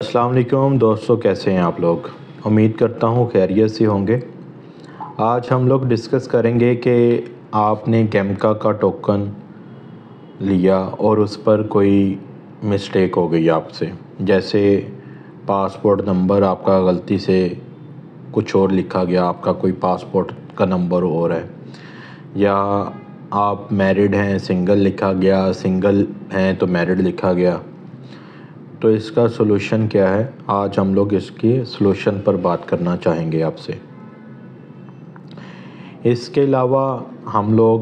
السلام علیکم دوستو، کیسے ہیں آپ لوگ؟ امید کرتا ہوں خیریت سے ہوں گے۔ آج ہم لوگ ڈسکس کریں گے کہ آپ نے گیمکا کا ٹوکن لیا اور اس پر کوئی مسٹیک ہو گئی آپ سے۔ جیسے پاسپورٹ نمبر آپ کا غلطی سے کچھ اور لکھا گیا، آپ کا کوئی پاسپورٹ کا نمبر اور ہے۔ یا آپ میرڈ ہیں سنگل لکھا گیا سنگل ہیں تو میرڈ لکھا گیا۔ تو اس کا سلوشن کیا ہے؟ آج ہم لوگ اس کی سلوشن پر بات کرنا چاہیں گے آپ سے۔ اس کے علاوہ ہم لوگ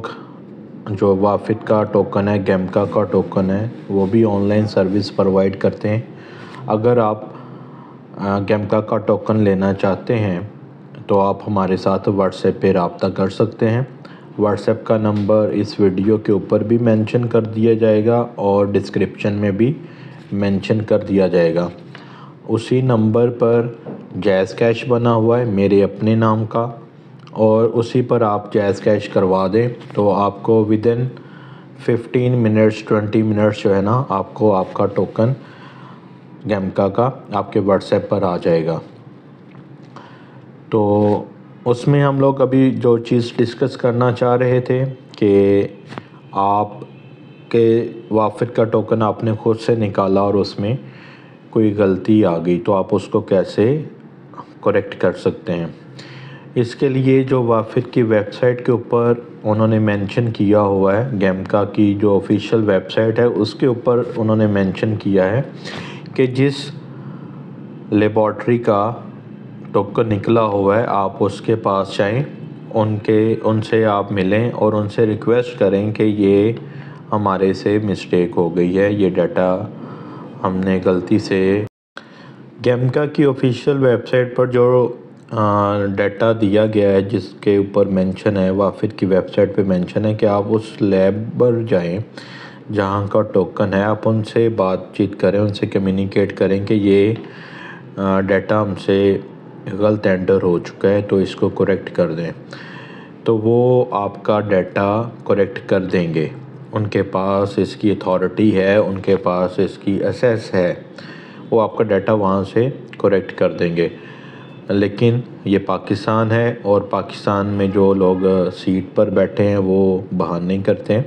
جو وافد کا ٹوکن ہے، گیمکا کا ٹوکن ہے، وہ بھی آن لائن سروس پرووائڈ کرتے ہیں۔ اگر آپ گیمکا کا ٹوکن لینا چاہتے ہیں، تو آپ ہمارے ساتھ واٹس ایپ پہ رابطہ کر سکتے ہیں۔ واٹس ایپ کا نمبر اس ویڈیو کے اوپر بھی مینشن کر دیا جائے گا اور ڈسکرپشن میں بھی۔ مینشن کر دیا جائے گا۔ اسی نمبر پر جیز کیش بنا ہوا ہے میرے اپنے نام کا، اور اسی پر آپ جیز کیش کروا دیں تو آپ کو within fifteen minutes twenty minutes جو ہے نا، آپ کو آپ کا ٹوکن گیمکا کا آپ کے واٹس ایپ پر آ جائے گا۔ تو اس میں ہم لوگ ابھی جو چیز ڈسکس کرنا چاہ رہے تھے کہ آپ کے وافد کا ٹوکن آپ نے خود سے نکالا اور اس میں کوئی غلطی آ گئی، تو آپ اس کو کیسے کریکٹ کر سکتے ہیں؟ اس کے لیے جو وافد کی ویب سائٹ کے اوپر انہوں نے مینشن کیا ہوا ہے، گیمکا کی جو آفیشیل ویب سائٹ ہے، اس کے اوپر انہوں نے مینشن کیا ہے کہ جس لیبارٹری کا ٹوکن نکلا ہوا ہے، آپ اس کے پاس جائیں، ان کے، ان سے آپ ملیں اور ان سے ریکویسٹ کریں کہ یہ ہمارے سے مسٹیک ہو گئی ہے، یہ ڈیٹا ہم نے غلطی سے گیمکا کی آفیشیل ویب سائٹ پر جو ڈیٹا دیا گیا ہے، جس کے اوپر مینشن ہے، وافد کی ویب سائٹ پہ مینشن ہے کہ آپ اس لیب پر جائیں جہاں کا ٹوکن ہے۔ آپ ان سے بات چیت کریں، ان سے کمیونیکیٹ کریں کہ یہ ڈیٹا ہم سے غلط انٹر ہو چکا ہے، تو اس کو کریکٹ کر دیں۔ تو وہ آپ کا ڈیٹا کریکٹ کر دیں گے۔ ان کے پاس اس کی اتھارٹی ہے، ان کے پاس اس کی اسیس ہے۔ وہ آپ کا ڈیٹا وہاں سے کریکٹ کر دیں گے۔ لیکن یہ پاکستان ہے اور پاکستان میں جو لوگ سیٹ پر بیٹھے ہیں، وہ بہان نہیں کرتے۔ ہیں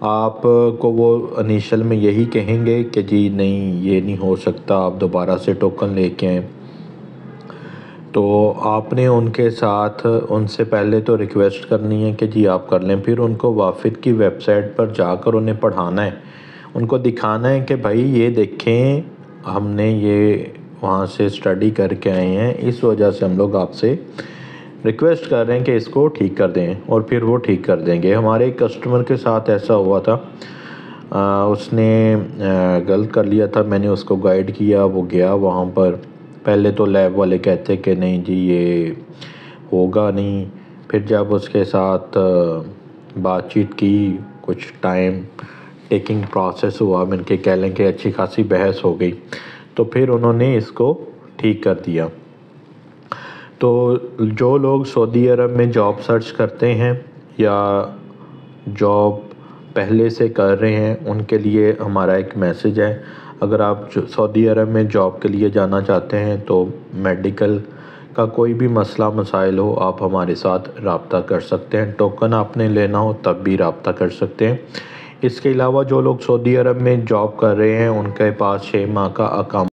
آپ کو وہ انیشل میں یہی کہیں گے کہ جی نہیں، یہ نہیں ہو سکتا، آپ دوبارہ سے ٹوکن لے کے آئیں۔ تو آپ نے ان کے ساتھ، ان سے پہلے تو ریکویسٹ کرنی ہے کہ جی آپ کر لیں، پھر ان کو وافد کی ویب سائٹ پر جا کر انہیں پڑھانا ہے۔ ان کو دکھانا ہے کہ بھائی یہ دیکھیں، ہم نے یہ وہاں سے اسٹڈی کر کے آئے ہیں، اس وجہ سے ہم لوگ آپ سے ریکویسٹ کر رہے ہیں کہ اس کو ٹھیک کر دیں اور پھر وہ ٹھیک کر دیں گے۔ ہمارے ایک کسٹمر کے ساتھ ایسا ہوا تھا۔ اس نے غلط کر لیا تھا، میں نے اس کو گائیڈ کیا، وہ گیا وہاں پر۔ پہلے تو لیب والے کہتے کہ نہیں جی یہ ہوگا نہیں۔ پھر جب اس کے ساتھ بات چیت کی، کچھ ٹائم ٹیکنگ پروسیس ہوا ان کے کہہ لیں کہ اچھی خاصی بحث ہو گئی، تو پھر انہوں نے اس کو ٹھیک کر دیا۔ تو جو لوگ سعودی عرب میں جاب سرچ کرتے ہیں یا جاب پہلے سے کر رہے ہیں، ان کے لیے ہمارا ایک میسیج ہے۔ اگر آپ سعودی عرب میں جاب کے لیے جانا چاہتے ہیں تو میڈیکل کا کوئی بھی مسئلہ مسائل ہو، آپ ہمارے ساتھ رابطہ کر سکتے ہیں۔ ٹوکن آپ نے لینا ہو تب بھی رابطہ کر سکتے ہیں۔ اس کے علاوہ جو لوگ سعودی عرب میں جاب کر رہے ہیں، ان کے پاس چھ ماہ کا اکاؤنٹ